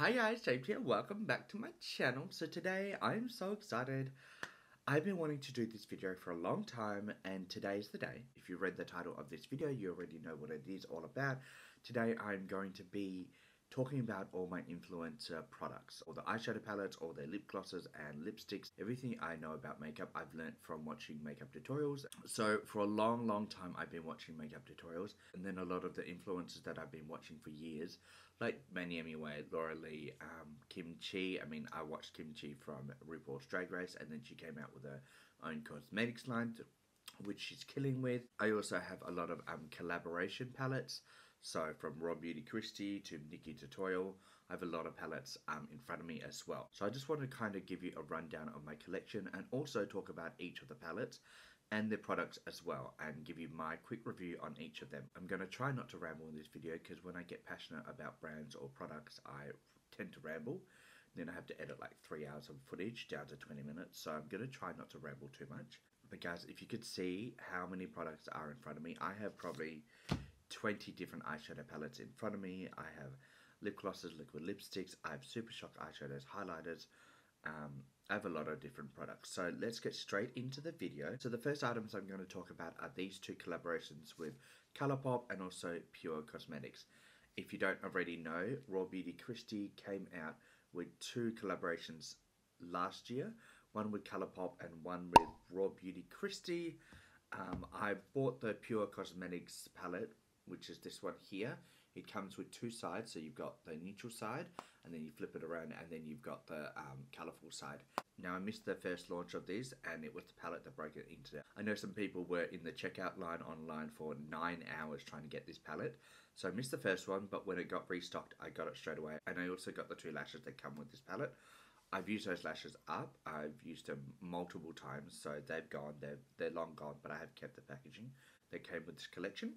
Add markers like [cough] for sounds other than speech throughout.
Hi guys, James here. Welcome back to my channel. So today I'm so excited. I've been wanting to do this video for a long time and today is the day. If you read the title of this video, you already know what it is all about. Today I'm going to be talking about all my influencer products, all the eyeshadow palettes, all their lip glosses and lipsticks. Everything I know about makeup I've learnt from watching makeup tutorials. So for a long, long time I've been watching makeup tutorials and then a lot of the influencers that I've been watching for years, like Manny MUA, Laura Lee, um, Kim Chi. I mean, I watched Kim Chi from RuPaul's Drag Race and then she came out with her own cosmetics line which she's killing with. I also have a lot of um, collaboration palettes. So from Raw Beauty Kristi to Nikkie Tutorial, I have a lot of palettes um, in front of me as well. So I just want to kind of give you a rundown of my collection and also talk about each of the palettes and their products as well and give you my quick review on each of them. I'm going to try not to ramble in this video because when I get passionate about brands or products I tend to ramble. Then I have to edit like three hours of footage down to 20 minutes so I'm going to try not to ramble too much. But guys, if you could see how many products are in front of me, I have probably 20 different eyeshadow palettes in front of me. I have lip glosses, liquid lipsticks, I have Super Shock eyeshadows, highlighters. Um, I have a lot of different products. So let's get straight into the video. So the first items I'm going to talk about are these two collaborations with Colourpop and also Pure Cosmetics. If you don't already know, Raw Beauty Kristi came out with two collaborations last year one with Colourpop and one with Raw Beauty Kristi. Um, I bought the Pure Cosmetics palette, which is this one here. It comes with two sides, so you've got the neutral side, and then you flip it around, and then you've got the um, colourful side. Now, I missed the first launch of this, and it was the palette that broke it into it. I know some people were in the checkout line online for nine hours trying to get this palette, so I missed the first one, but when it got restocked, I got it straight away. And I also got the two lashes that come with this palette. I've used those lashes up. I've used them multiple times, so they've gone. They're they're long gone, but I have kept the packaging that came with this collection.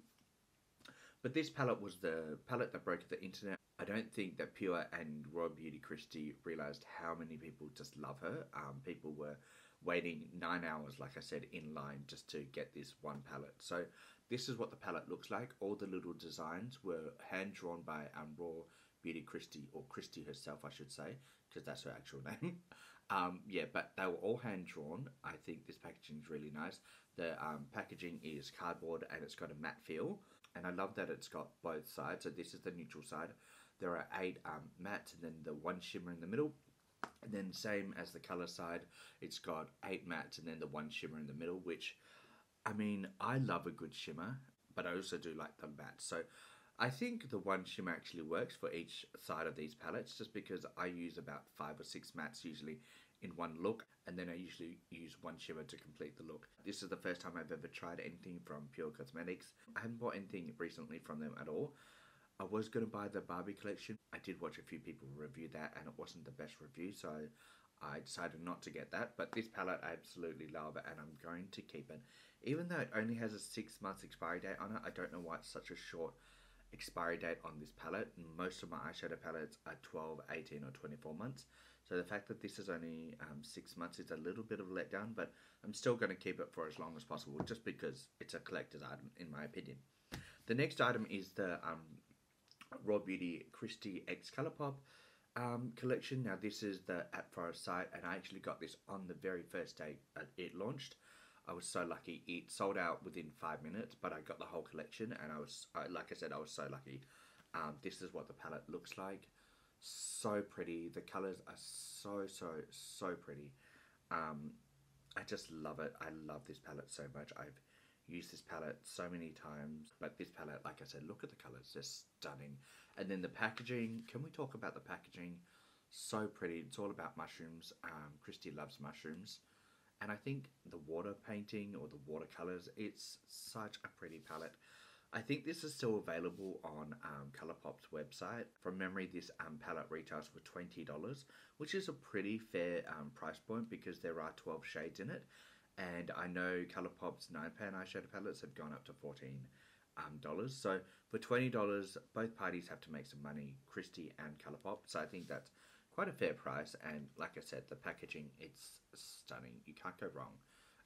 But this palette was the palette that broke the internet. I don't think that Pure and Raw Beauty Kristi realized how many people just love her. Um, people were waiting nine hours, like I said, in line just to get this one palette. So this is what the palette looks like. All the little designs were hand drawn by um, Raw Beauty Kristi, or Kristi herself, I should say, because that's her actual [laughs] name. um, yeah, but they were all hand drawn. I think this packaging is really nice. The um, packaging is cardboard and it's got a matte feel. And I love that it's got both sides. So this is the neutral side. There are eight um, mattes and then the one shimmer in the middle. And then same as the color side, it's got eight mattes and then the one shimmer in the middle, which, I mean, I love a good shimmer, but I also do like the matte. So I think the one shimmer actually works for each side of these palettes just because I use about five or six mattes usually in one look and then I usually use one shimmer to complete the look. This is the first time I've ever tried anything from Pure Cosmetics. I haven't bought anything recently from them at all. I was going to buy the Barbie collection. I did watch a few people review that and it wasn't the best review so I decided not to get that. But this palette I absolutely love and I'm going to keep it. Even though it only has a six months expiry date on it, I don't know why it's such a short expiry date on this palette. Most of my eyeshadow palettes are 12, 18 or 24 months. So the fact that this is only um, 6 months is a little bit of a letdown, but I'm still going to keep it for as long as possible just because it's a collector's item in my opinion. The next item is the um, Raw Beauty Kristi X Colourpop um, collection. Now this is the at Forest site and I actually got this on the very first day it launched. I was so lucky. It sold out within five minutes, but I got the whole collection, and I was, like I said, I was so lucky. Um, this is what the palette looks like. So pretty. The colors are so, so, so pretty. Um, I just love it. I love this palette so much. I've used this palette so many times. But this palette, like I said, look at the colors. They're stunning. And then the packaging. Can we talk about the packaging? So pretty. It's all about mushrooms. Um, Kristi loves mushrooms. And I think the water painting or the watercolors, it's such a pretty palette. I think this is still available on um, Colourpop's website. From memory, this um, palette retails for $20, which is a pretty fair um, price point because there are 12 shades in it. And I know Colourpop's 9 pan eyeshadow palettes have gone up to 14 um, dollars. So for twenty dollars, both parties have to make some money, Kristi and Colourpop. So I think that's quite a fair price. And like I said, the packaging it's stunning. You can't go wrong.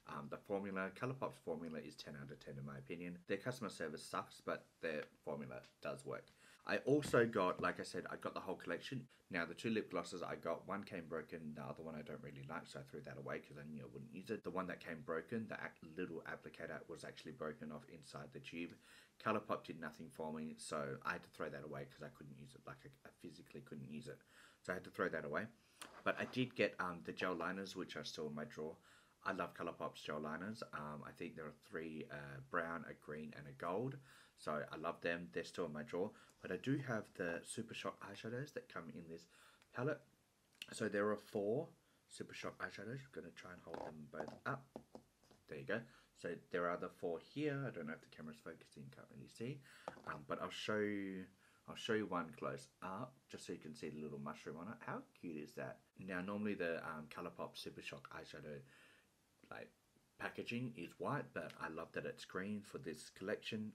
Um, the formula, Colourpop's formula is 10 out of 10 in my opinion. Their customer service sucks, but their formula does work. I also got, like I said, I got the whole collection. Now, the two lip glosses I got, one came broken, the other one I don't really like, so I threw that away because I knew I wouldn't use it. The one that came broken, the little applicator was actually broken off inside the tube. Colourpop did nothing for me, so I had to throw that away because I couldn't use it. Like, I, I, physically couldn't use it. So I had to throw that away. But I did get um, the gel liners, which are still in my drawer. I love Colourpop's gel liners. Um, I think there are three, uh, brown, a green, and a gold. So I love them. They're still in my drawer. But I do have the Super Shock eyeshadows that come in this palette. So there are four Super Shock eyeshadows. I'm going to try and hold them both up. There you go. So there are the four here. I don't know if the camera's focusing, can't really see. Um, but I'll show you I'll show you one close up just so you can see the little mushroom on it. How cute is that? Now normally the um, Colourpop Super Shock eyeshadow like packaging is white but I love that it's green for this collection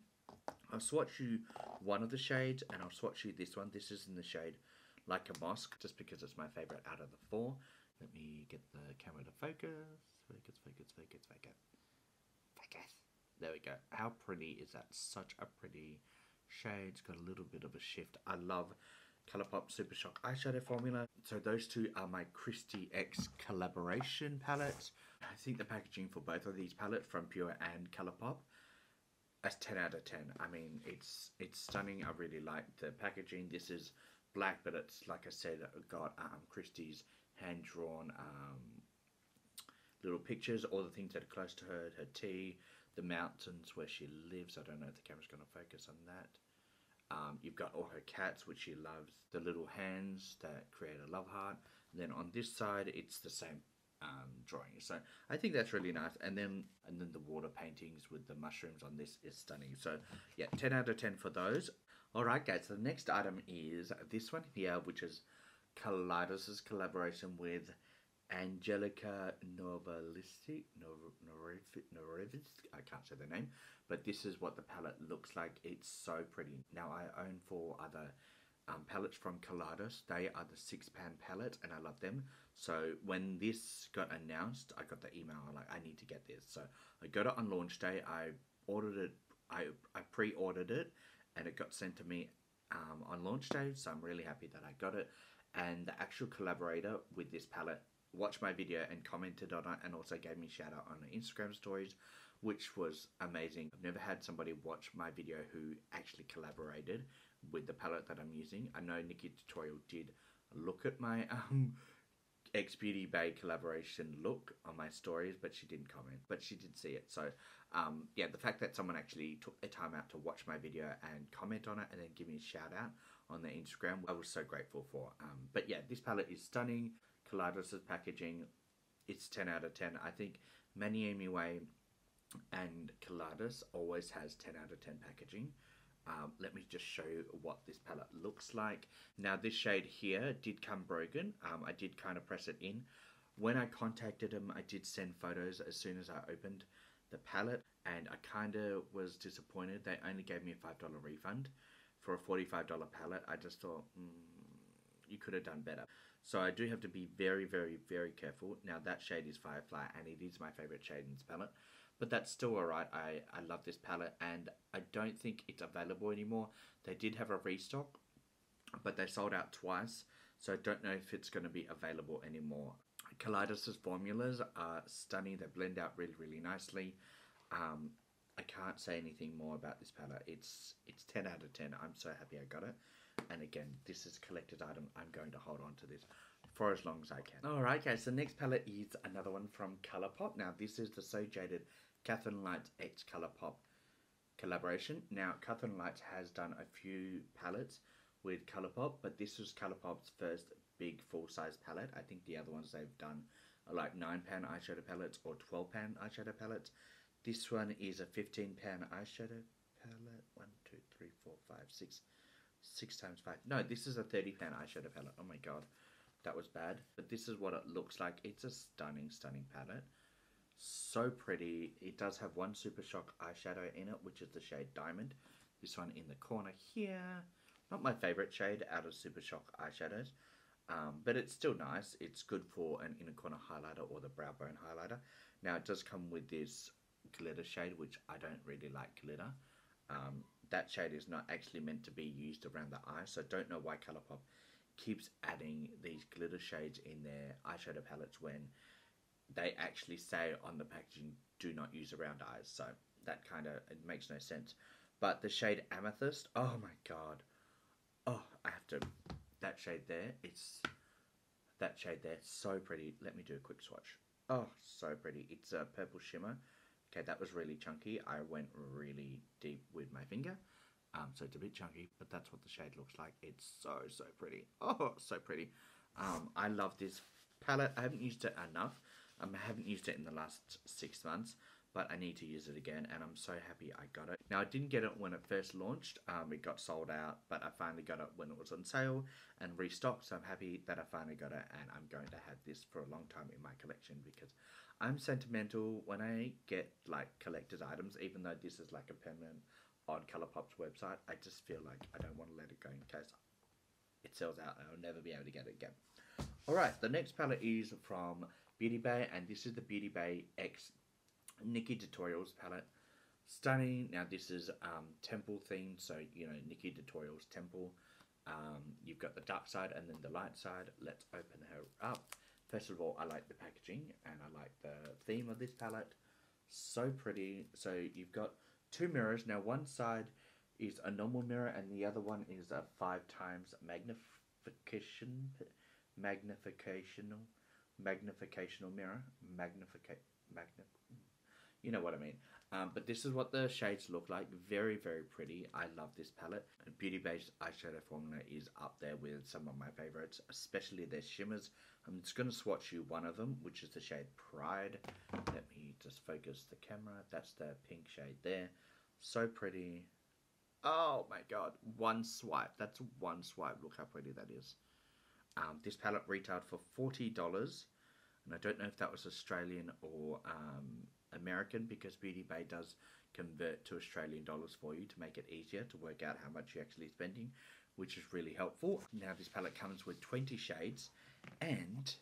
I'll swatch you one of the shades and I'll swatch you this one. This is in the shade Like a Mosque just because it's my favourite out of the four. Let me get the camera to focus. Focus, focus, focus, focus. Focus. There we go. How pretty is that? Such a pretty shade. It's got a little bit of a shift. I love Colourpop Super Shock eyeshadow formula. So those two are my Kristi X collaboration palettes. I think the packaging for both of these palettes from Pure and Colourpop as 10 out of 10. I mean, it's it's stunning. I really like the packaging. This is black, but it's like I said, got um, Kristi's hand drawn um, little pictures, all the things that are close to her, her tea, the mountains where she lives. I don't know if the camera's going to focus on that. Um, you've got all her cats, which she loves, the little hands that create a love heart. And then on this side, it's the same um, drawing. So I think that's really nice. And then and then the water paintings with the mushrooms on this is stunning. So yeah, 10 out of 10 for those. Alright guys, so the next item is this one here, which is Kaleidos' collaboration with Angelica Novalisti, Norevis, I can't say the name, but this is what the palette looks like. It's so pretty. Now I own four other um, palettes from Kaleidos. They are the six pan palette and I love them. So when this got announced, I got the email like I need to get this. So I got it on launch day. I ordered it. I I pre-ordered it, and it got sent to me um, on launch day. So I'm really happy that I got it. And the actual collaborator with this palette watched my video and commented on it, and also gave me a shout out on the Instagram stories, which was amazing. I've never had somebody watch my video who actually collaborated with the palette that I'm using. I know Nikkie Tutorial did look at my um, X Beauty Bay collaboration look on my stories, but she didn't comment. But she did see it. So, um, yeah, the fact that someone actually took the time out to watch my video and comment on it and then give me a shout out on their Instagram, I was so grateful for. Um, but yeah, this palette is stunning. Kaleidos' packaging, it's 10 out of 10. I think Manny MUA and Kaleidos always has 10 out of 10 packaging. Um, let me just show you what this palette looks like. Now this shade here did come broken. Um, I did kind of press it in. When I contacted them, I did send photos as soon as I opened the palette and I kind of was disappointed. They only gave me a $5 refund for a $45 palette. I just thought, mm, you could have done better. So I do have to be very, very, very careful. Now that shade is Firefly and it is my favorite shade in this palette but that's still alright. I, I love this palette and I don't think it's available anymore. They did have a restock, but they sold out twice, so I don't know if it's going to be available anymore. Kaleidos' formulas are stunning. They blend out really, really nicely. Um, I can't say anything more about this palette. It's it's 10 out of 10. I'm so happy I got it. And again, this is a collected item. I'm going to hold on to this for as long as I can. Alright guys, the next palette is another one from Colourpop. Now this is the So Jaded Kathleen Light X Colourpop collaboration. Now, Kathleen Light has done a few palettes with Colourpop, but this was Colourpop's first big full-size palette. I think the other ones they've done are like 9-pan eyeshadow palettes or 12-pan eyeshadow palettes. This one is a 15-pan eyeshadow palette. 1, 2, 3, 4, 5, 6. 6 times 5. No, this is a 30-pan eyeshadow palette. Oh my god, that was bad. But this is what it looks like. It's a stunning, stunning palette so pretty. It does have one Super Shock eyeshadow in it, which is the shade Diamond. This one in the corner here. Not my favourite shade out of Super Shock eyeshadows, um, but it's still nice. It's good for an inner corner highlighter or the brow bone highlighter. Now it does come with this glitter shade, which I don't really like glitter. Um, that shade is not actually meant to be used around the eye, so don't know why Colourpop keeps adding these glitter shades in their eyeshadow palettes when they actually say on the packaging do not use around eyes. So that kind of it makes no sense. But the shade Amethyst, oh my god. Oh, I have to that shade there, it's that shade there, so pretty. Let me do a quick swatch. Oh, so pretty. It's a purple shimmer. Okay, that was really chunky. I went really deep with my finger. Um, so it's a bit chunky, but that's what the shade looks like. It's so, so pretty. Oh, so pretty. Um, I love this palette. I haven't used it enough. Um, I haven't used it in the last six months, but I need to use it again, and I'm so happy I got it. Now, I didn't get it when it first launched. Um, it got sold out, but I finally got it when it was on sale and restocked, so I'm happy that I finally got it, and I'm going to have this for a long time in my collection because I'm sentimental when I get, like, collector's items, even though this is, like, a permanent on Colourpop's website. I just feel like I don't want to let it go in case it sells out and I'll never be able to get it again. Alright, the next palette is from Beauty Bay, and this is the Beauty Bay X NikkieTutorials palette. Stunning. Now, this is um, temple themed, so, you know, Nikkie Tutorials temple. Um, you've got the dark side and then the light side. Let's open her up. First of all, I like the packaging and I like the theme of this palette. So pretty. So you've got two mirrors. Now, one side is a normal mirror and the other one is a five times magnification magnificational magnificational mirror magnificate magnif you know what I mean um, but this is what the shades look like. Very very pretty. I love this palette. Beauty Bay's eyeshadow formula is up there with some of my favorites especially their shimmers. I'm just going to swatch you one of them which is the shade Pride. Let me just focus the camera. That's the pink shade there. So pretty. Oh my god. One swipe. That's one swipe. Look how pretty that is. Um, this palette retailed for $40 and I don't know if that was Australian or um, American because Beauty Bay does convert to Australian dollars for you to make it easier to work out how much you're actually spending which is really helpful. Now this palette comes with 20 shades and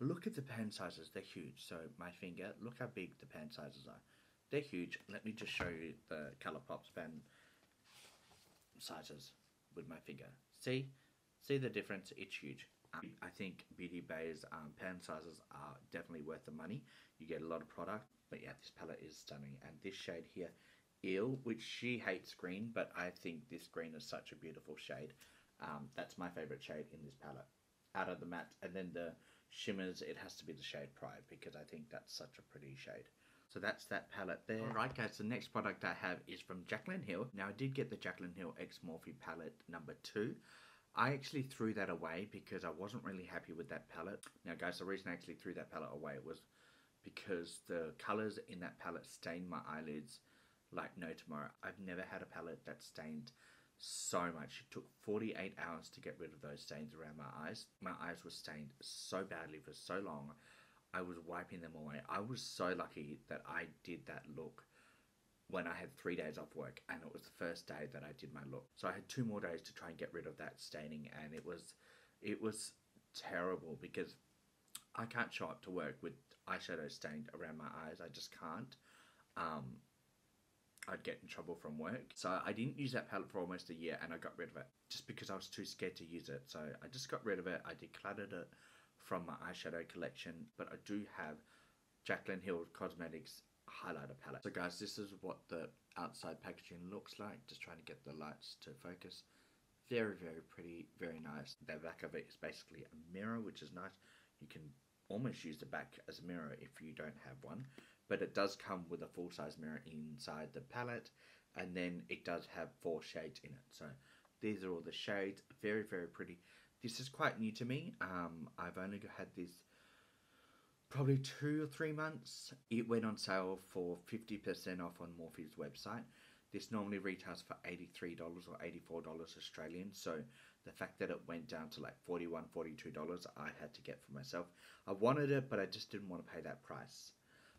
look at the pan sizes, they're huge. So my finger, look how big the pan sizes are. They're huge. Let me just show you the Colourpop's pan sizes with my finger. See? See the difference? It's huge. I think Beauty Bay's um, pan sizes are definitely worth the money. You get a lot of product. But yeah, this palette is stunning. And this shade here, Eel, which she hates green, but I think this green is such a beautiful shade. Um, that's my favourite shade in this palette. Out of the matte, and then the shimmers, it has to be the shade Pride because I think that's such a pretty shade. So that's that palette there. Alright guys, the next product I have is from Jaclyn Hill. Now I did get the Jaclyn Hill X Morphe palette number 2. I actually threw that away because I wasn't really happy with that palette. Now guys, the reason I actually threw that palette away was because the colours in that palette stained my eyelids like no tomorrow. I've never had a palette that stained so much. It took 48 hours to get rid of those stains around my eyes. My eyes were stained so badly for so long. I was wiping them away. I was so lucky that I did that look when I had three days off work, and it was the first day that I did my look. So I had two more days to try and get rid of that staining, and it was, it was terrible because I can't show up to work with eyeshadow stained around my eyes. I just can't. Um, I'd get in trouble from work. So I didn't use that palette for almost a year, and I got rid of it just because I was too scared to use it. So I just got rid of it. I decluttered it from my eyeshadow collection, but I do have Jaclyn Hill Cosmetics highlighter palette. So guys, this is what the outside packaging looks like. Just trying to get the lights to focus. Very, very pretty, very nice. The back of it is basically a mirror, which is nice. You can almost use the back as a mirror if you don't have one. But it does come with a full-size mirror inside the palette. And then it does have four shades in it. So these are all the shades. Very, very pretty. This is quite new to me. Um, I've only had this probably two or three months. It went on sale for 50% off on Morphe's website. This normally retails for $83 or $84 Australian. So the fact that it went down to like $41, $42, I had to get for myself. I wanted it, but I just didn't want to pay that price.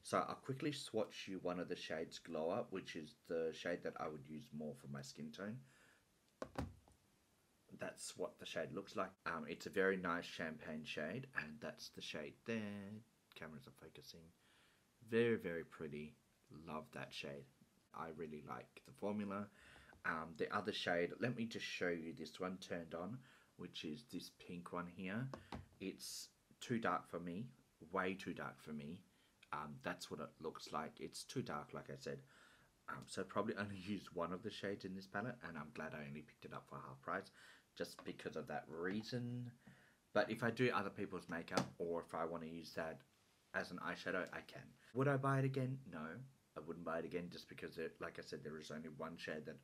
So I'll quickly swatch you one of the shades Glow Up, which is the shade that I would use more for my skin tone. That's what the shade looks like. Um, it's a very nice champagne shade, and that's the shade there cameras are focusing. Very, very pretty. Love that shade. I really like the formula. Um, the other shade, let me just show you this one turned on, which is this pink one here. It's too dark for me, way too dark for me. Um, that's what it looks like. It's too dark, like I said. Um, so probably [laughs] only used one of the shades in this palette, and I'm glad I only picked it up for half price, just because of that reason. But if I do other people's makeup, or if I want to use that as an eyeshadow, I can. Would I buy it again? No, I wouldn't buy it again, just because, it, like I said, there is only one shade that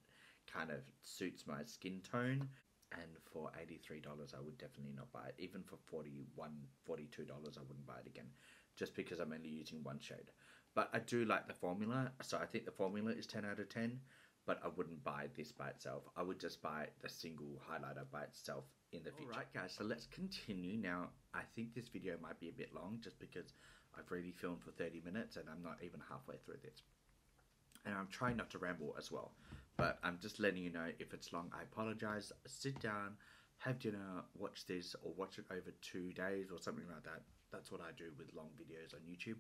kind of suits my skin tone. And for $83, I would definitely not buy it. Even for $41, $42, I wouldn't buy it again, just because I'm only using one shade. But I do like the formula, so I think the formula is 10 out of 10, but I wouldn't buy this by itself. I would just buy the single highlighter by itself in the future. Alright guys, so let's continue. Now, I think this video might be a bit long just because I've really filmed for 30 minutes and I'm not even halfway through this. And I'm trying not to ramble as well. But I'm just letting you know if it's long, I apologize. Sit down, have dinner, watch this, or watch it over two days or something like that. That's what I do with long videos on YouTube.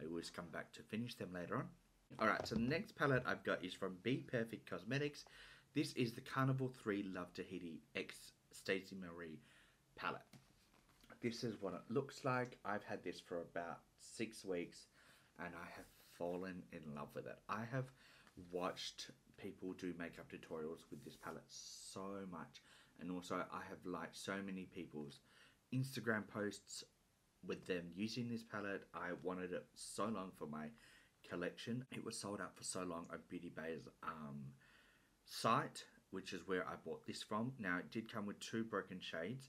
I always come back to finish them later on. Alright, so the next palette I've got is from BPerfect Cosmetics. This is the Carnival 3 Love Tahiti X Stacey Marie palette. This is what it looks like. I've had this for about six weeks and I have fallen in love with it. I have watched people do makeup tutorials with this palette so much and also I have liked so many people's Instagram posts with them using this palette. I wanted it so long for my collection. It was sold out for so long on Beauty Bay's um, site, which is where I bought this from. Now, it did come with two broken shades,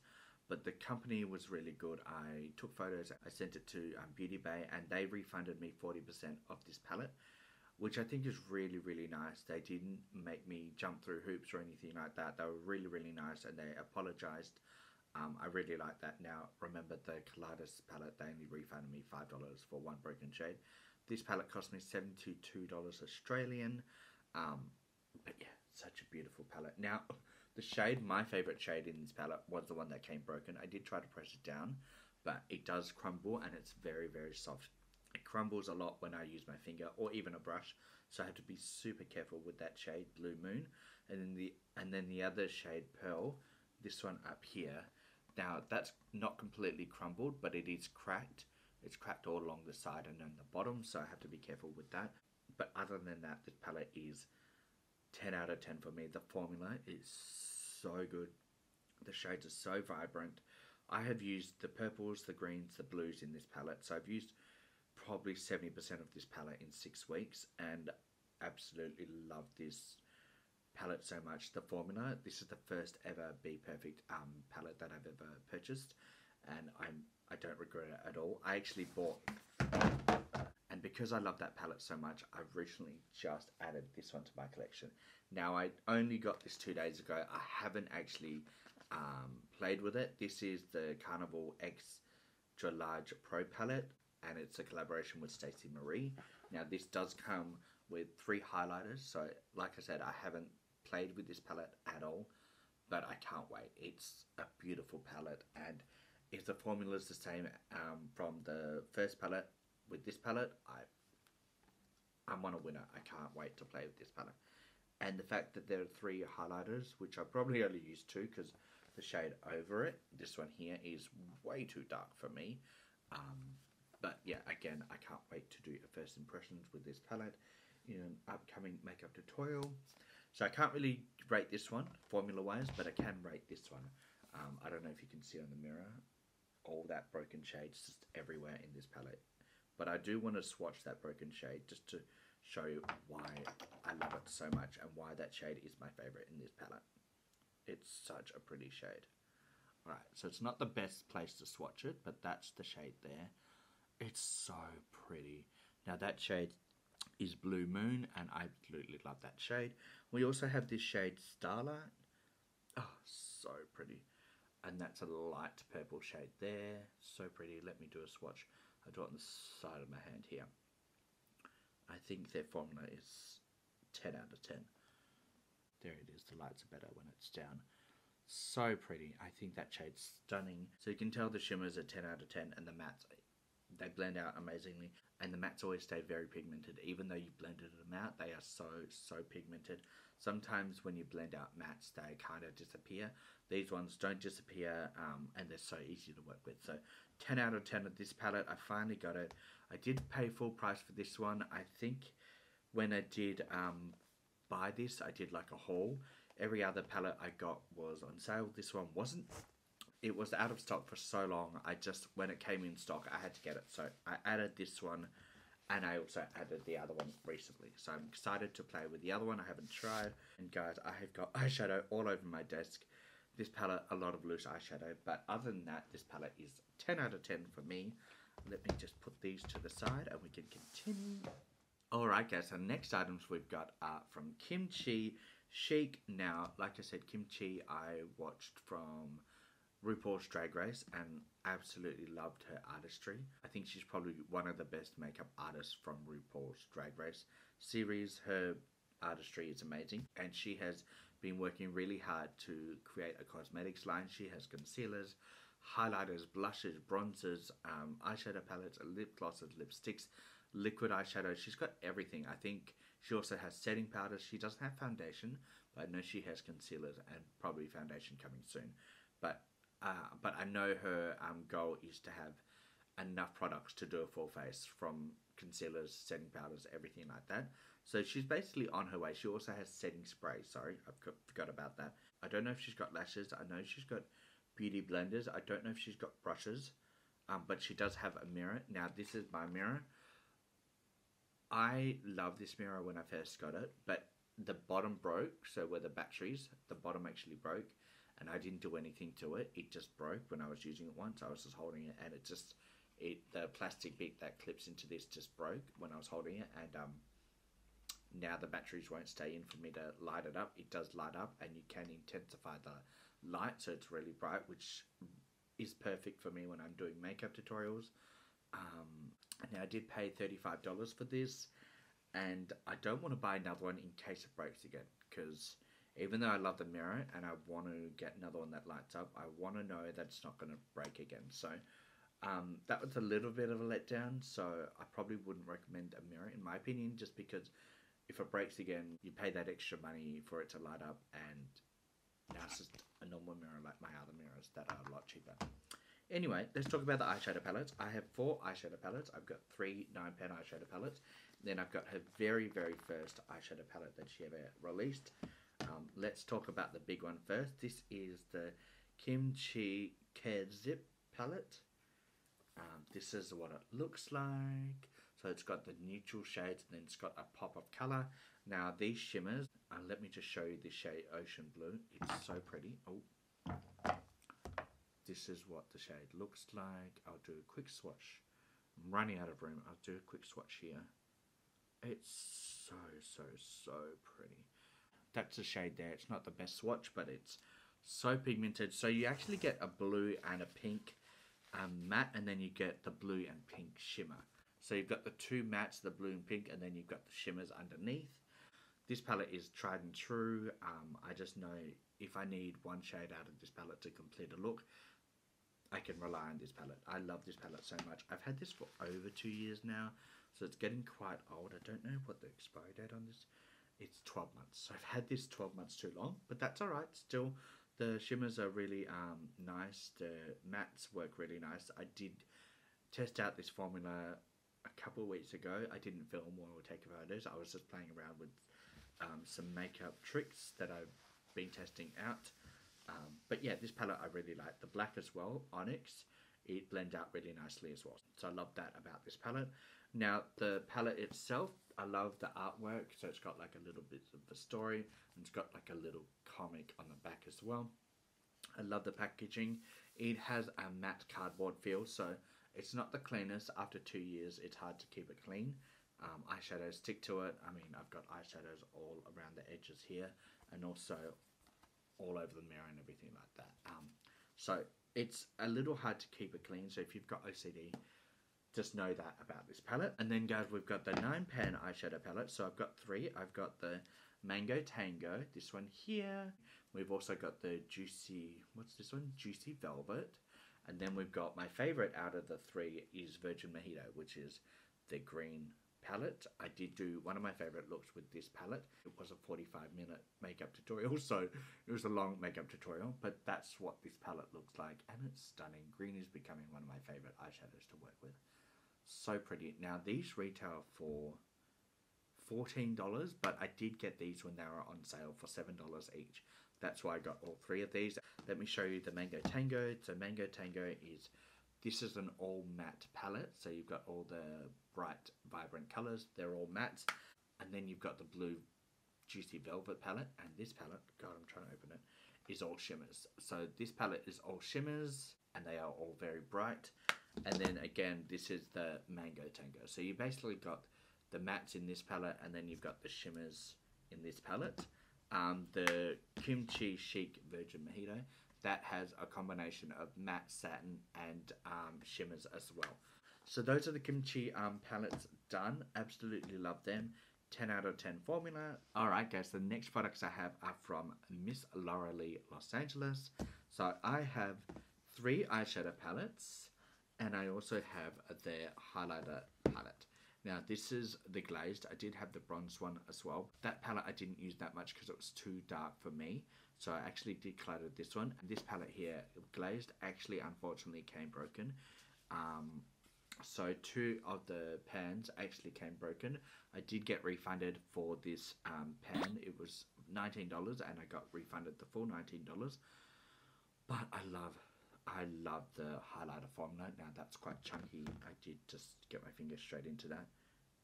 but the company was really good. I took photos, I sent it to um, Beauty Bay, and they refunded me 40% of this palette, which I think is really, really nice. They didn't make me jump through hoops or anything like that. They were really, really nice, and they apologized um, I really like that. Now, remember the Kaleidos palette, they only refunded me $5 for one broken shade. This palette cost me $72 Australian. Um, but yeah, such a beautiful palette. Now, [laughs] the shade, my favourite shade in this palette was the one that came broken. I did try to press it down, but it does crumble and it's very, very soft. Crumbles a lot when I use my finger or even a brush, so I have to be super careful with that shade, Blue Moon. And then the and then the other shade, Pearl, this one up here, now that's not completely crumbled, but it is cracked. It's cracked all along the side and on the bottom, so I have to be careful with that. But other than that, this palette is 10 out of 10 for me. The formula is so good. The shades are so vibrant. I have used the purples, the greens, the blues in this palette. So I've used probably 70% of this palette in six weeks and absolutely love this palette so much. The formula. This is the first ever BPerfect um, palette that I've ever purchased, and I'm I don't regret it at all. I actually bought, and because I love that palette so much, I've recently just added this one to my collection. Now I only got this two days ago. I haven't actually um, played with it. This is the Carnival X Extra Large Pro palette, and it's a collaboration with Stacey Marie. Now this does come with three highlighters. So, like I said, I haven't played with this palette at all, but I can't wait. It's a beautiful palette, and if the formula is the same um, from the first palette with this palette, I I'm on a winner. I can't wait to play with this palette. And the fact that there are three highlighters, which I probably only use two because the shade over it, this one here, is way too dark for me. Um, but yeah, again, I can't wait to do a first impressions with this palette in an upcoming makeup tutorial. So I can't really rate this one formula-wise, but I can rate this one. Um, I don't know if you can see on the mirror all that broken shades just everywhere in this palette. But I do want to swatch that broken shade just to show you why I love it so much and why that shade is my favorite in this palette. It's such a pretty shade. Alright, so it's not the best place to swatch it, but that's the shade there. It's so pretty. Now that shade is Blue Moon, and I absolutely love that shade. We also have this shade Starlight. Oh, so pretty. And that's a light purple shade there. So pretty. Let me do a swatch. I do it on the side of my hand here. I think their formula is 10 out of 10. There it is. The lights are better when it's down. So pretty. I think that shade's stunning. So you can tell the shimmers are 10 out of 10 and the mattes they blend out amazingly and the mattes always stay very pigmented even though you blended them out they are so so pigmented Sometimes when you blend out mattes, they kind of disappear. These ones don't disappear um, and they're so easy to work with. So 10 out of 10 of this palette. I finally got it. I did pay full price for this one. I think when I did um, buy this, I did like a haul. Every other palette I got was on sale. This one wasn't. It was out of stock for so long. I just, when it came in stock, I had to get it. So I added this one and I also added the other one recently. So I'm excited to play with the other one. I haven't tried. And guys, I have got [laughs] eyeshadow all over my desk. This palette, a lot of loose eyeshadow. But other than that, this palette is 10 out of 10 for me. Let me just put these to the side and we can continue. Alright guys, so next items we've got are from Kimchi Chic. Now, like I said, Kimchi I watched from RuPaul's Drag Race and absolutely loved her artistry. I think she's probably one of the best makeup artists from RuPaul's Drag Race series. Her artistry is amazing and she has been working really hard to create a cosmetics line. She has concealers, highlighters, blushes, bronzers, um, eyeshadow palettes, lip glosses, lipsticks, liquid eyeshadow. She's got everything. I think she also has setting powders. She doesn't have foundation, but I know she has concealers and probably foundation coming soon. But uh, but I know her um, goal is to have enough products to do a full face from concealers, setting powders, everything like that. So she's basically on her way. She also has setting spray. Sorry, I forgot about that. I don't know if she's got lashes. I know she's got beauty blenders. I don't know if she's got brushes, um, but she does have a mirror. Now this is my mirror. I love this mirror when I first got it, but the bottom broke. So where the batteries, the bottom actually broke and I didn't do anything to it. It just broke when I was using it once. I was just holding it, and it just it the plastic bit that clips into this just broke when I was holding it, and um, now the batteries won't stay in for me to light it up. It does light up, and you can intensify the light, so it's really bright, which is perfect for me when I'm doing makeup tutorials. Um, now I did pay thirty five dollars for this, and I don't want to buy another one in case it breaks again because even though I love the mirror and I want to get another one that lights up, I want to know that it's not going to break again. So um, that was a little bit of a letdown. So I probably wouldn't recommend a mirror, in my opinion, just because if it breaks again, you pay that extra money for it to light up, and now it's just a normal mirror like my other mirrors that are a lot cheaper. Anyway, let's talk about the eyeshadow palettes. I have four eyeshadow palettes. I've got three 9 pan eyeshadow palettes. Then I've got her very, very first eyeshadow palette that she ever released. Um, let's talk about the big one first. This is the Kimchi Chi Zip palette. Um, this is what it looks like. So it's got the neutral shades and then it's got a pop of colour. Now these shimmers, uh, let me just show you the shade Ocean Blue. It's so pretty. Oh, This is what the shade looks like. I'll do a quick swatch. I'm running out of room. I'll do a quick swatch here. It's so, so, so pretty that's a shade there. It's not the best swatch, but it's so pigmented. So you actually get a blue and a pink um, matte, and then you get the blue and pink shimmer. So you've got the two mattes, the blue and pink, and then you've got the shimmers underneath. This palette is tried and true. Um, I just know if I need one shade out of this palette to complete a look, I can rely on this palette. I love this palette so much. I've had this for over two years now, so it's getting quite old. I don't know what the expiry date on this it's 12 months. So I've had this 12 months too long, but that's all right. Still, the shimmers are really um, nice. The mattes work really nice. I did test out this formula a couple of weeks ago. I didn't film or take photos. I was just playing around with um, some makeup tricks that I've been testing out. Um, but yeah, this palette I really like. The black as well, Onyx, it blends out really nicely as well. So I love that about this palette. Now, the palette itself, I love the artwork. So it's got like a little bit of the story and it's got like a little comic on the back as well. I love the packaging. It has a matte cardboard feel, so it's not the cleanest. After two years, it's hard to keep it clean. Um, eyeshadows stick to it. I mean, I've got eyeshadows all around the edges here and also all over the mirror and everything like that. Um, so it's a little hard to keep it clean. So if you've got OCD, just know that about this palette. And then guys, we've got the 9 pan eyeshadow palette. So I've got three. I've got the Mango Tango, this one here. We've also got the Juicy, what's this one? Juicy Velvet. And then we've got my favorite out of the three is Virgin Mojito, which is the green palette. I did do one of my favorite looks with this palette. It was a 45 minute makeup tutorial, [laughs] so it was a long makeup tutorial, but that's what this palette looks like, and it's stunning. Green is becoming one of my favorite eyeshadows to work with. So pretty. Now, these retail for $14, but I did get these when they were on sale for $7 each. That's why I got all three of these. Let me show you the Mango Tango. So Mango Tango is, this is an all matte palette. So you've got all the bright, vibrant colors. They're all mattes. And then you've got the blue Juicy Velvet palette. And this palette, God, I'm trying to open it, is all shimmers. So this palette is all shimmers and they are all very bright. And then again, this is the Mango Tango. So you basically got the mattes in this palette and then you've got the shimmers in this palette. Um, the Kimchi Chic Virgin Mojito, that has a combination of matte satin and um, shimmers as well. So those are the Kimchi um, palettes done. Absolutely love them. 10 out of 10 formula. Alright guys, the next products I have are from Miss Laura Lee Los Angeles. So I have three eyeshadow palettes and I also have their highlighter palette. Now this is the glazed. I did have the bronze one as well. That palette I didn't use that much because it was too dark for me. So I actually decluttered this one. And this palette here, glazed, actually unfortunately came broken. Um, so two of the pans actually came broken. I did get refunded for this um, pan. It was $19 and I got refunded the full $19. But I love I love the highlighter formula. Now that's quite chunky. I did just get my finger straight into that.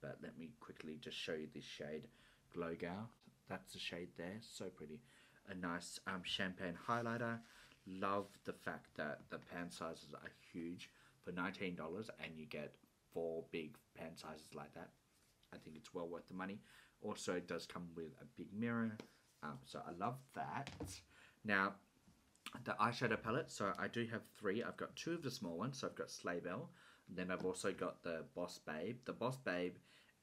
But let me quickly just show you this shade, Glow Gal. That's the shade there, so pretty. A nice um, champagne highlighter. Love the fact that the pan sizes are huge for $19 and you get four big pan sizes like that. I think it's well worth the money. Also, it does come with a big mirror. Um, so I love that. Now, the eyeshadow palette. So I do have three. I've got two of the small ones. So I've got Belle. And then I've also got the Boss Babe. The Boss Babe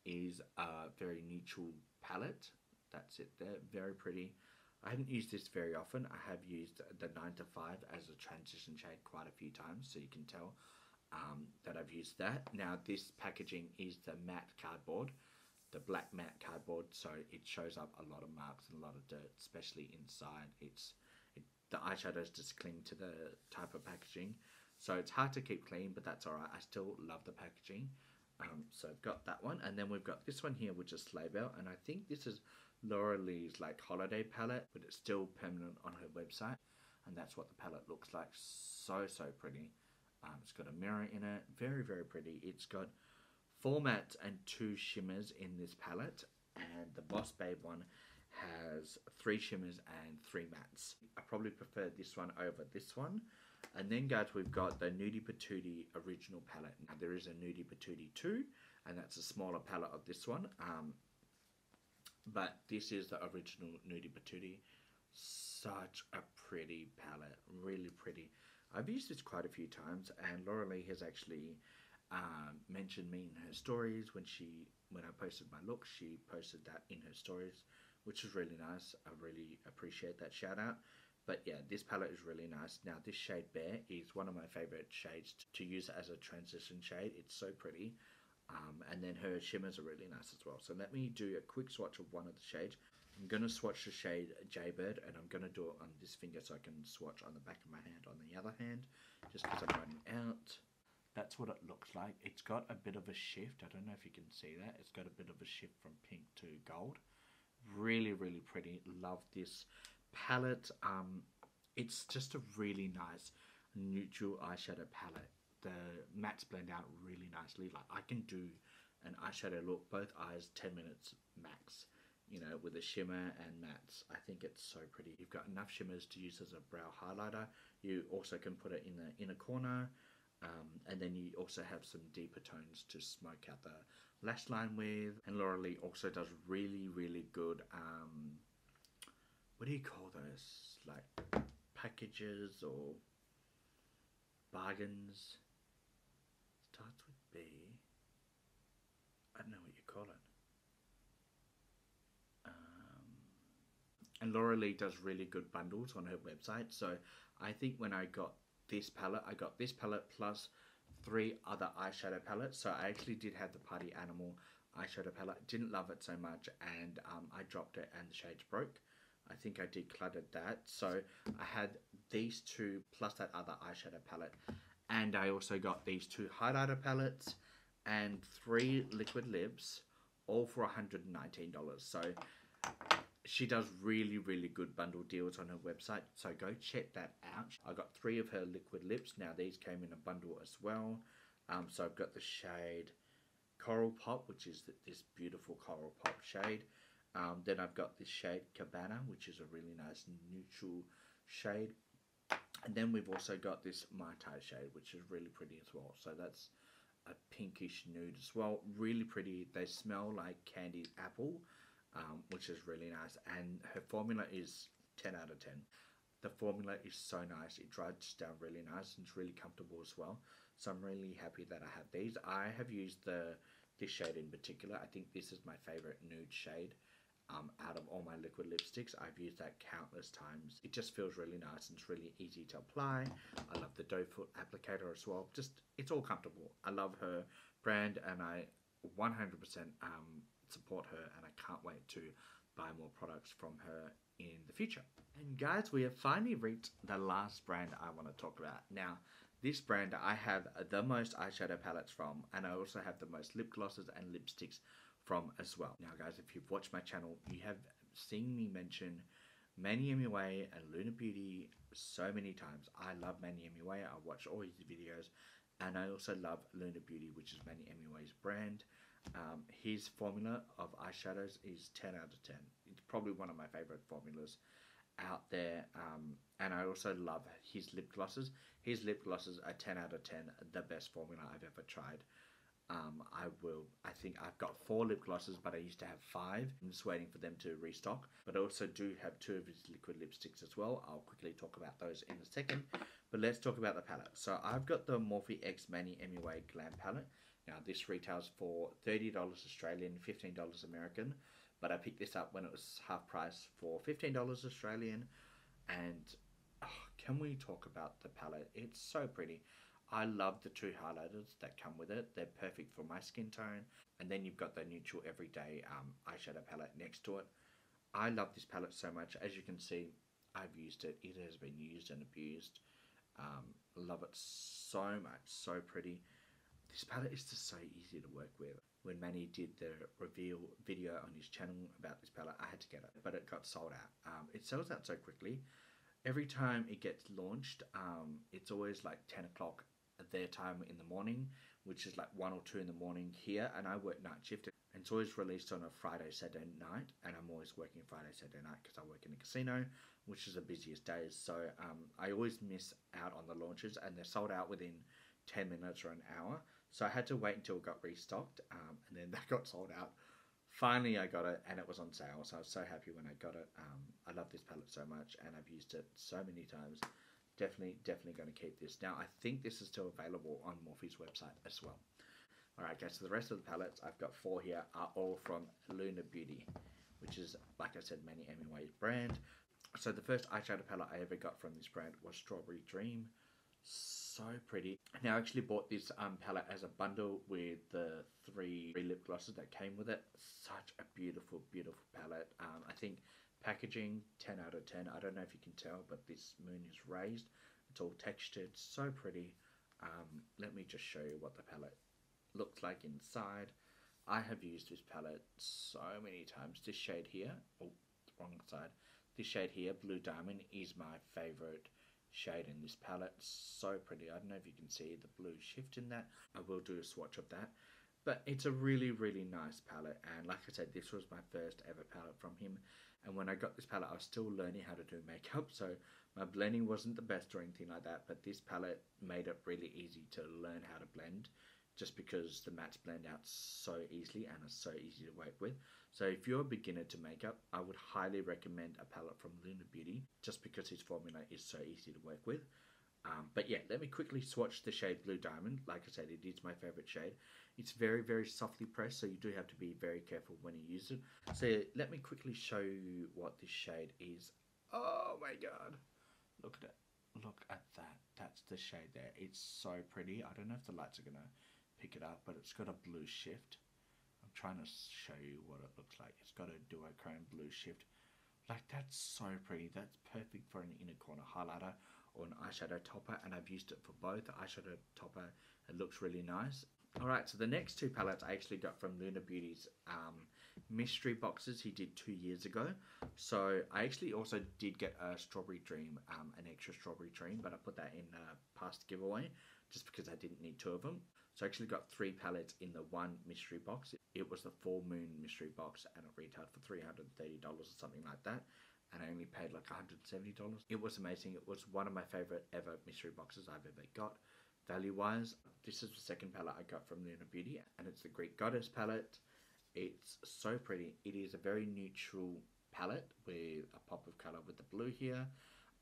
is a very neutral palette. That's it there. Very pretty. I haven't used this very often. I have used the 9 to 5 as a transition shade quite a few times. So you can tell um, that I've used that. Now this packaging is the matte cardboard. The black matte cardboard. So it shows up a lot of marks and a lot of dirt. Especially inside. It's the eyeshadows just cling to the type of packaging. So it's hard to keep clean, but that's alright. I still love the packaging. Um, so I've got that one. And then we've got this one here, which is Belle. And I think this is Laura Lee's like holiday palette, but it's still permanent on her website. And that's what the palette looks like. So, so pretty. Um, it's got a mirror in it. Very, very pretty. It's got four mattes and two shimmers in this palette. And the Boss Babe one has three shimmers and three mattes. I probably prefer this one over this one. And then guys, we've got the Nudie Patootie original palette. Now there is a Nudie Patootie 2, and that's a smaller palette of this one. Um, but this is the original Nudie Patootie. Such a pretty palette, really pretty. I've used this quite a few times, and Laura Lee has actually um, mentioned me in her stories when she when I posted my look. She posted that in her stories which is really nice. I really appreciate that shout out. But yeah, this palette is really nice. Now, this shade Bear is one of my favorite shades to use as a transition shade. It's so pretty. Um, and then her shimmers are really nice as well. So let me do a quick swatch of one of the shades. I'm going to swatch the shade Jaybird and I'm going to do it on this finger so I can swatch on the back of my hand on the other hand just because I'm running out. That's what it looks like. It's got a bit of a shift. I don't know if you can see that. It's got a bit of a shift from pink to gold. Really, really pretty. Love this palette. Um, it's just a really nice neutral eyeshadow palette. The mattes blend out really nicely. Like I can do an eyeshadow look, both eyes, 10 minutes max. You know, with a shimmer and mattes. I think it's so pretty. You've got enough shimmers to use as a brow highlighter. You also can put it in the inner corner. Um, and then you also have some deeper tones to smoke out the lash line with. And Laura Lee also does really, really good, um, what do you call those? Like packages or bargains. Starts with B. I don't know what you call it. Um, and Laura Lee does really good bundles on her website. So I think when I got this palette, I got this palette plus three other eyeshadow palettes. So I actually did have the Party Animal eyeshadow palette. Didn't love it so much and um, I dropped it and the shades broke. I think I decluttered that. So I had these two plus that other eyeshadow palette. And I also got these two highlighter palettes and three liquid lips, all for $119. So she does really, really good bundle deals on her website. So go check that out. I got three of her liquid lips. Now these came in a bundle as well. Um, so I've got the shade Coral Pop, which is this beautiful Coral Pop shade. Um, then I've got this shade Cabana, which is a really nice neutral shade. And then we've also got this Mai Tai shade, which is really pretty as well. So that's a pinkish nude as well. Really pretty. They smell like candied apple, um, which is really nice. And her formula is 10 out of 10. The formula is so nice. It dries down really nice and it's really comfortable as well. So I'm really happy that I have these. I have used the this shade in particular. I think this is my favorite nude shade um, out of all my liquid lipsticks. I've used that countless times. It just feels really nice and it's really easy to apply. I love the doe foot applicator as well. Just, it's all comfortable. I love her brand and I 100% um, support her and I can't wait to buy more products from her in the future. And guys, we have finally reached the last brand I want to talk about. Now, this brand I have the most eyeshadow palettes from and I also have the most lip glosses and lipsticks from as well. Now guys, if you've watched my channel, you have seen me mention Manny MUA and Lunar Beauty so many times. I love Manny MUA, I watch all his videos, and I also love Lunar Beauty, which is Manny MUA's brand. Um, his formula of eyeshadows is 10 out of 10. It's probably one of my favorite formulas out there. Um, and I also love his lip glosses. His lip glosses are 10 out of 10, the best formula I've ever tried. Um, I will. I think I've got four lip glosses, but I used to have five. I'm just waiting for them to restock. But I also do have two of his liquid lipsticks as well. I'll quickly talk about those in a second. But let's talk about the palette. So I've got the Morphe X Manny MUA Glam palette. Now this retails for $30 Australian, $15 American. But I picked this up when it was half price for $15 Australian. And oh, can we talk about the palette? It's so pretty. I love the two highlighters that come with it. They're perfect for my skin tone. And then you've got the neutral everyday um, eyeshadow palette next to it. I love this palette so much. As you can see, I've used it. It has been used and abused. Um, love it so much. So pretty. This palette is just so easy to work with. When Manny did the reveal video on his channel about this palette, I had to get it, but it got sold out. Um, it sells out so quickly. Every time it gets launched, um, it's always like 10 o'clock their time in the morning, which is like 1 or 2 in the morning here, and I work night shift. And it's always released on a Friday, Saturday night, and I'm always working Friday, Saturday night because I work in a casino, which is the busiest days. So um, I always miss out on the launches, and they're sold out within 10 minutes or an hour. So I had to wait until it got restocked, um, and then [laughs] that got sold out. Finally, I got it, and it was on sale. So I was so happy when I got it. Um, I love this palette so much, and I've used it so many times definitely, definitely going to keep this. Now, I think this is still available on Morphe's website as well. Alright guys, so the rest of the palettes, I've got four here, are all from Lunar Beauty, which is, like I said, Manny MUA's brand. So the first eyeshadow palette I ever got from this brand was Strawberry Dream. So pretty. Now I actually bought this um, palette as a bundle with the three lip glosses that came with it. Such a beautiful, beautiful palette. Um, I think Packaging, 10 out of 10. I don't know if you can tell, but this moon is raised. It's all textured, so pretty. Um, let me just show you what the palette looks like inside. I have used this palette so many times. This shade here, oh, wrong side. This shade here, Blue Diamond, is my favorite shade in this palette. So pretty. I don't know if you can see the blue shift in that. I will do a swatch of that. But it's a really, really nice palette. And like I said, this was my first ever palette from him. And when I got this palette, I was still learning how to do makeup, [laughs] so my blending wasn't the best or anything like that. But this palette made it really easy to learn how to blend, just because the mattes blend out so easily and are so easy to work with. So if you're a beginner to makeup, I would highly recommend a palette from Lunar Beauty, just because his formula is so easy to work with. Um, but yeah, let me quickly swatch the shade Blue Diamond. Like I said, it is my favorite shade. It's very, very softly pressed, so you do have to be very careful when you use it. So let me quickly show you what this shade is. Oh my god. Look at it. Look at that. That's the shade there. It's so pretty. I don't know if the lights are going to pick it up, but it's got a blue shift. Trying to show you what it looks like. It's got a duochrome blue shift. Like that's so pretty. That's perfect for an inner corner highlighter or an eyeshadow topper and I've used it for both. The eyeshadow topper, it looks really nice. Alright, so the next two palettes I actually got from Lunar Beauty's um, mystery boxes he did two years ago. So I actually also did get a Strawberry Dream, um, an extra Strawberry Dream, but I put that in a past giveaway just because I didn't need two of them. So I actually got three palettes in the one mystery box. It was the Full Moon mystery box and it retailed for $330 or something like that. And I only paid like $170. It was amazing. It was one of my favorite ever mystery boxes I've ever got. Value wise, this is the second palette I got from Lunar Beauty and it's the Greek Goddess palette. It's so pretty. It is a very neutral palette with a pop of color with the blue here.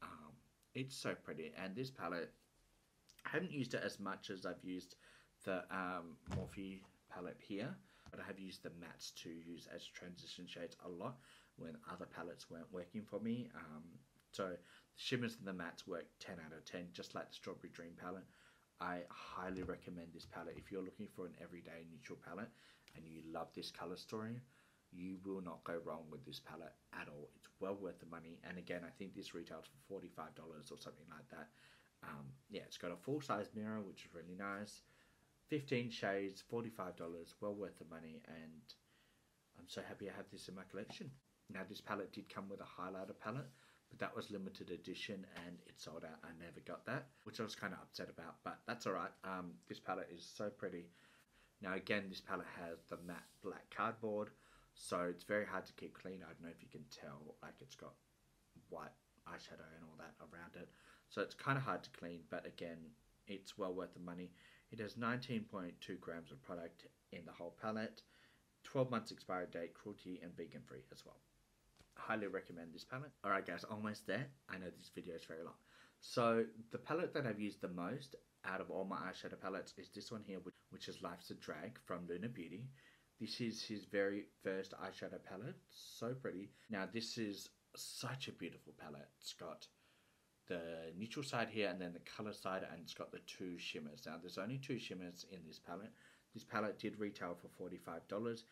Um, it's so pretty and this palette I haven't used it as much as I've used the um, Morphe palette here but I have used the mattes to use as transition shades a lot when other palettes weren't working for me um, so the shimmers and the mattes work 10 out of 10 just like the Strawberry Dream palette. I highly recommend this palette. If you're looking for an everyday neutral palette and you love this color story you will not go wrong with this palette at all. It's well worth the money and again I think this retails for $45 or something like that. Um, yeah it's got a full size mirror which is really nice 15 shades $45 well worth the money and I'm so happy I have this in my collection now this palette did come with a highlighter palette but that was limited edition and it sold out. I never got that, which I was kind of upset about, but that's alright. Um, this palette is so pretty. Now again, this palette has the matte black cardboard, so it's very hard to keep clean. I don't know if you can tell, like it's got white eyeshadow and all that around it. So it's kind of hard to clean, but again, it's well worth the money. It has 19.2 grams of product in the whole palette, 12 months expiry date, cruelty and vegan free as well highly recommend this palette. Alright guys, almost there. I know this video is very long. So the palette that I've used the most out of all my eyeshadow palettes is this one here, which is Life's a Drag from Lunar Beauty. This is his very first eyeshadow palette. So pretty. Now this is such a beautiful palette. It's got the neutral side here and then the color side and it's got the two shimmers. Now there's only two shimmers in this palette. This palette did retail for $45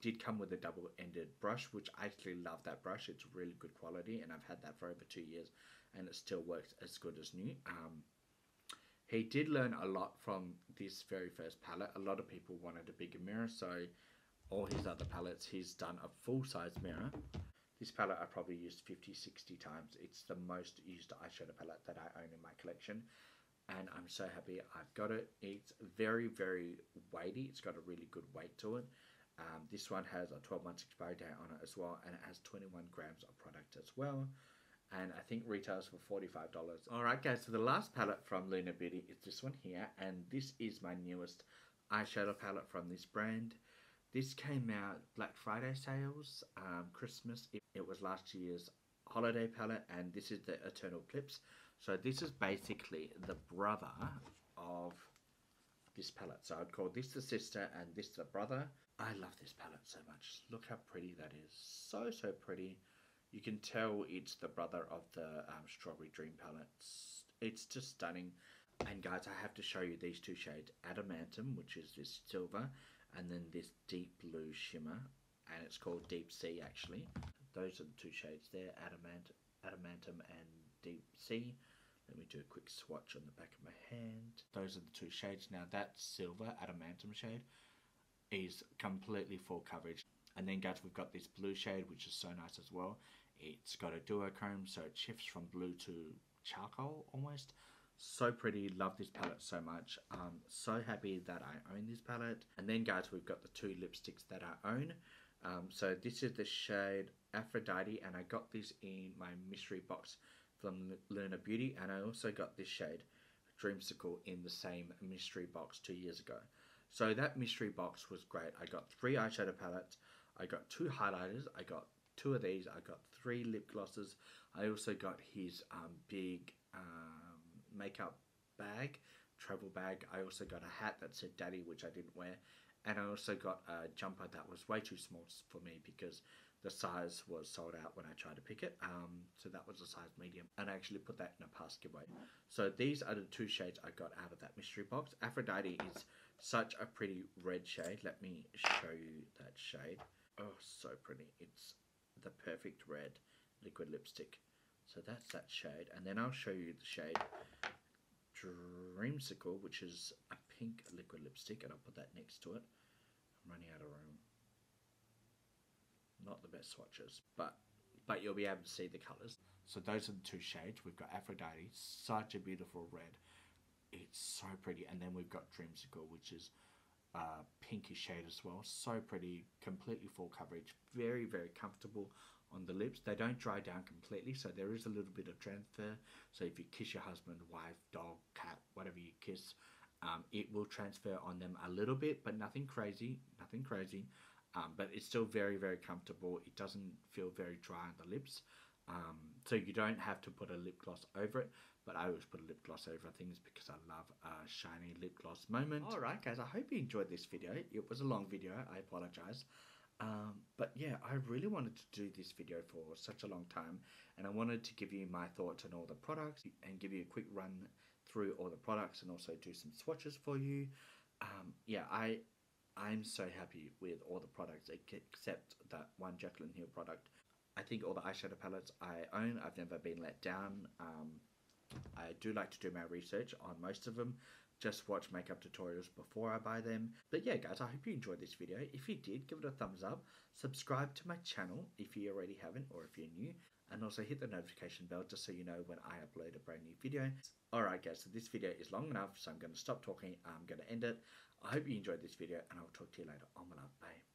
did come with a double-ended brush, which I actually love that brush. It's really good quality, and I've had that for over two years, and it still works as good as new. Um, he did learn a lot from this very first palette. A lot of people wanted a bigger mirror, so all his other palettes, he's done a full-size mirror. This palette I probably used 50, 60 times. It's the most used eyeshadow palette that I own in my collection. And I'm so happy I've got it. It's very, very weighty. It's got a really good weight to it. Um, this one has a 12 months expiry date on it as well, and it has 21 grams of product as well. And I think retails for $45. Alright, guys, so the last palette from Lunar Beauty is this one here, and this is my newest eyeshadow palette from this brand. This came out Black Friday sales, um, Christmas. It, it was last year's holiday palette, and this is the Eternal Eclipse. So this is basically the brother of this palette. So I'd call this the sister and this the brother. I love this palette so much. Look how pretty that is. So, so pretty. You can tell it's the brother of the um, Strawberry Dream palette. It's, it's just stunning. And guys, I have to show you these two shades. Adamantum, which is this silver, and then this deep blue shimmer. And it's called Deep Sea, actually. Those are the two shades there, Adamant, Adamantum and Deep Sea. Let me do a quick swatch on the back of my hand. Those are the two shades. Now, that silver Adamantum shade is completely full coverage. And then guys, we've got this blue shade, which is so nice as well. It's got a duochrome, so it shifts from blue to charcoal almost. So pretty, love this palette so much. I'm so happy that I own this palette. And then guys, we've got the two lipsticks that I own. Um, so this is the shade Aphrodite, and I got this in my mystery box from Lunar Beauty, and I also got this shade Dreamsicle in the same mystery box two years ago. So that mystery box was great. I got three eyeshadow palettes, I got two highlighters, I got two of these, I got three lip glosses. I also got his um, big um, makeup bag, travel bag. I also got a hat that said Daddy, which I didn't wear. And I also got a jumper that was way too small for me because the size was sold out when I tried to pick it. Um, so that was a size medium. And I actually put that in a past giveaway. So these are the two shades I got out of that mystery box. Aphrodite is Such a pretty red shade. Let me show you that shade. Oh, so pretty. It's the perfect red liquid lipstick. So that's that shade. And then I'll show you the shade Dreamsicle, which is a pink liquid lipstick. And I'll put that next to it. I'm running out of room. Not the best swatches, but but you'll be able to see the colours. So those are the two shades. We've got Aphrodite, such a beautiful red. It's so pretty. And then we've got Dreamsicle, which is uh, pinkish shade as well. So pretty, completely full coverage, very, very comfortable on the lips. They don't dry down completely, so there is a little bit of transfer. So if you kiss your husband, wife, dog, cat, whatever you kiss, um, it will transfer on them a little bit, but nothing crazy, nothing crazy. Um, but it's still very, very comfortable. It doesn't feel very dry on the lips. Um, so you don't have to put a lip gloss over it, but I always put a lip gloss over things because I love a shiny lip gloss moment. Alright guys, I hope you enjoyed this video. It was a long video, I apologize. Um, but yeah, I really wanted to do this video for such a long time, and I wanted to give you my thoughts on all the products and give you a quick run through all the products and also do some swatches for you. Um, yeah, I I'm so happy with all the products except that one Jaclyn Hill product. I think all the eyeshadow palettes I own, I've never been let down. Um, I do like to do my research on most of them. Just watch makeup tutorials before I buy them. But yeah, guys, I hope you enjoyed this video. If you did, give it a thumbs up. Subscribe to my channel if you already haven't or if you're new. And also hit the notification bell just so you know when I upload a brand new video. Alright guys, so this video is long enough, so I'm going to stop talking. I'm going to end it. I hope you enjoyed this video, and I will talk to you later. Love. Bye.